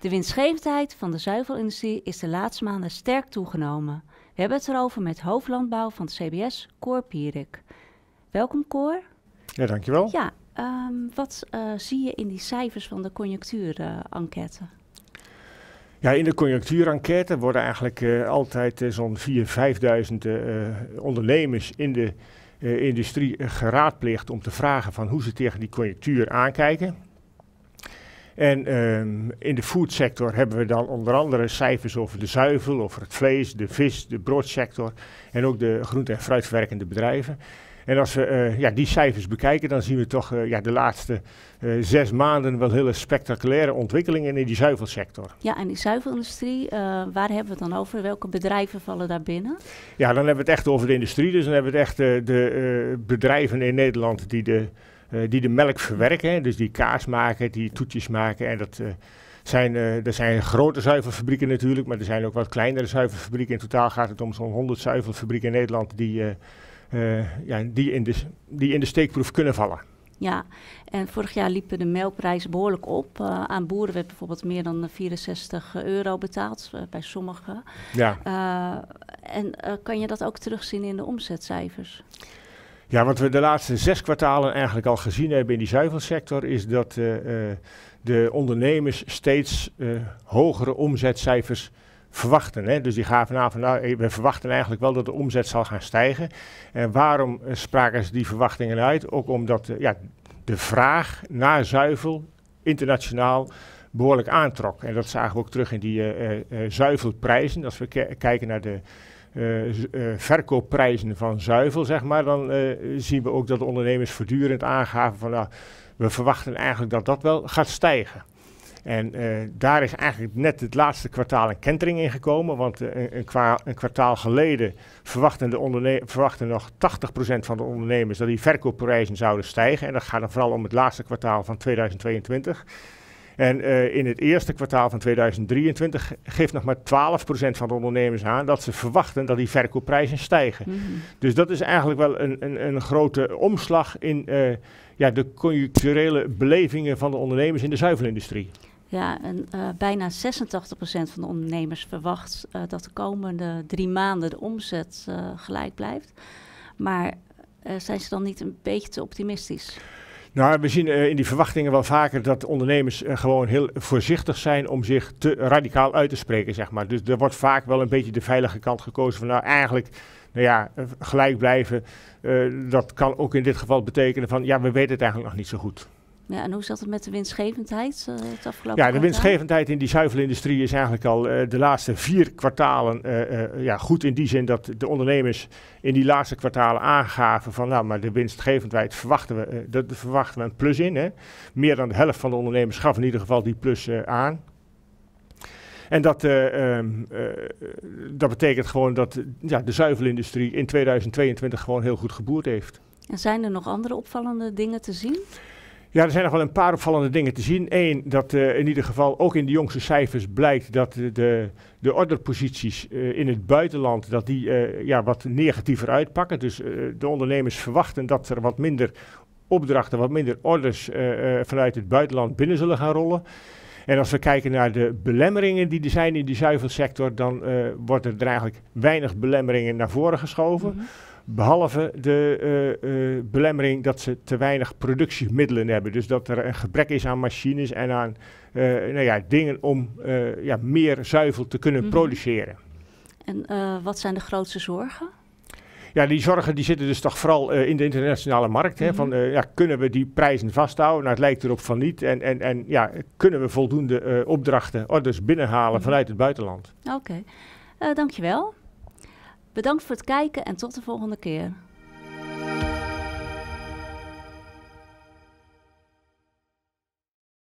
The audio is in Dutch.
De winstgevendheid van de zuivelindustrie is de laatste maanden sterk toegenomen. We hebben het erover met hoofdlandbouw van het CBS, Cor Pierik. Welkom Cor. Ja, dankjewel. Ja, ehm, wat uh, zie je in die cijfers van de conjunctuur-enquête? Ja, in de conjunctuur-enquête worden eigenlijk uh, altijd uh, zo'n 4.000, 5.000 ondernemers in de industrie geraadpleegd om te vragen van hoe ze tegen die conjunctuur aankijken. En um, in de foodsector hebben we dan onder andere cijfers over de zuivel, over het vlees, de vis, de broodsector en ook de groente- en fruitverwerkende bedrijven. En als we uh, ja, die cijfers bekijken, dan zien we toch uh, ja, de laatste uh, zes maanden wel hele spectaculaire ontwikkelingen in die zuivelsector. Ja, en die zuivelindustrie, waar hebben we het dan over? Welke bedrijven vallen daar binnen? Ja, dan hebben we het echt over de industrie. Dus dan hebben we het echt de bedrijven in Nederland die de die de melk verwerken. Dus die kaas maken, die toetjes maken. En dat uh, zijn, er zijn grote zuivelfabrieken natuurlijk, maar er zijn ook wat kleinere zuivelfabrieken. In totaal gaat het om zo'n 100 zuivelfabrieken in Nederland die, ja, die, in de, die in de steekproef kunnen vallen. Ja, en vorig jaar liepen de melkprijzen behoorlijk op. Uh, aan boeren werd bijvoorbeeld meer dan 64 euro betaald, uh, bij sommigen. Ja. Uh, en kan je dat ook terugzien in de omzetcijfers? Ja, wat we de laatste zes kwartalen eigenlijk al gezien hebben in die zuivelsector, is dat uh, uh, de ondernemers steeds uh, hogere omzetcijfers verwachten. Hè? Dus die gaven aan van, nou, we verwachten eigenlijk wel dat de omzet zal gaan stijgen. En waarom spraken ze die verwachtingen uit? Ook omdat ja, de vraag naar zuivel internationaal behoorlijk aantrok. En dat zagen we ook terug in die zuivelprijzen. Als we kijken naar de verkoopprijzen van zuivel, zeg maar, dan uh, zien we ook dat de ondernemers voortdurend aangaven van nou, we verwachten eigenlijk dat dat wel gaat stijgen. En daar is eigenlijk net het laatste kwartaal een kentering in gekomen, want een, kwartaal geleden verwachten, de verwachten nog 80% van de ondernemers dat die verkoopprijzen zouden stijgen. En dat gaat dan vooral om het laatste kwartaal van 2022. En uh, in het eerste kwartaal van 2023 geeft nog maar 12% van de ondernemers aan dat ze verwachten dat die verkoopprijzen stijgen. Mm -hmm. Dus dat is eigenlijk wel een, een, een grote omslag in uh, ja, de conjuncturele belevingen van de ondernemers in de zuivelindustrie. Ja, en uh, bijna 86% van de ondernemers verwacht dat de komende drie maanden de omzet gelijk blijft. Maar zijn ze dan niet een beetje te optimistisch? Nou, we zien uh, in die verwachtingen wel vaker dat ondernemers uh, gewoon heel voorzichtig zijn om zich te radicaal uit te spreken, zeg maar. Dus er wordt vaak wel een beetje de veilige kant gekozen van nou eigenlijk, nou ja, uh, gelijk blijven. dat kan ook in dit geval betekenen van ja, we weten het eigenlijk nog niet zo goed. Ja, en hoe zat het met de winstgevendheid uh, het afgelopen Ja, de winstgevendheid in die zuivelindustrie is eigenlijk al uh, de laatste vier kwartalen uh, ja, goed in die zin dat de ondernemers in die laatste kwartalen aangaven van nou, maar de winstgevendheid verwachten we, dat verwachten we een plus in. Hè. Meer dan de helft van de ondernemers gaf in ieder geval die plus aan. En dat, um, dat betekent gewoon dat ja, de zuivelindustrie in 2022 gewoon heel goed geboerd heeft. En zijn er nog andere opvallende dingen te zien? Ja, er zijn nog wel een paar opvallende dingen te zien. Eén, dat uh, in ieder geval ook in de jongste cijfers blijkt dat de, de, de orderposities uh, in het buitenland dat die, uh, ja, wat negatiever uitpakken. Dus de ondernemers verwachten dat er wat minder opdrachten, wat minder orders vanuit het buitenland binnen zullen gaan rollen. En als we kijken naar de belemmeringen die er zijn in die zuivelsector, dan worden er eigenlijk weinig belemmeringen naar voren geschoven. -hmm. Behalve de uh, uh, belemmering dat ze te weinig productiemiddelen hebben. Dus dat er een gebrek is aan machines en aan uh, nou ja, dingen om ja, meer zuivel te kunnen mm -hmm. produceren. En wat zijn de grootste zorgen? Ja, die zorgen die zitten dus toch vooral in de internationale markt. Hè, mm -hmm. van, ja, kunnen we die prijzen vasthouden? Nou, het lijkt erop van niet. En, en, en ja, kunnen we voldoende opdrachten, orders binnenhalen mm -hmm. vanuit het buitenland? Oké, okay. dankjewel. Bedankt voor het kijken en tot de volgende keer.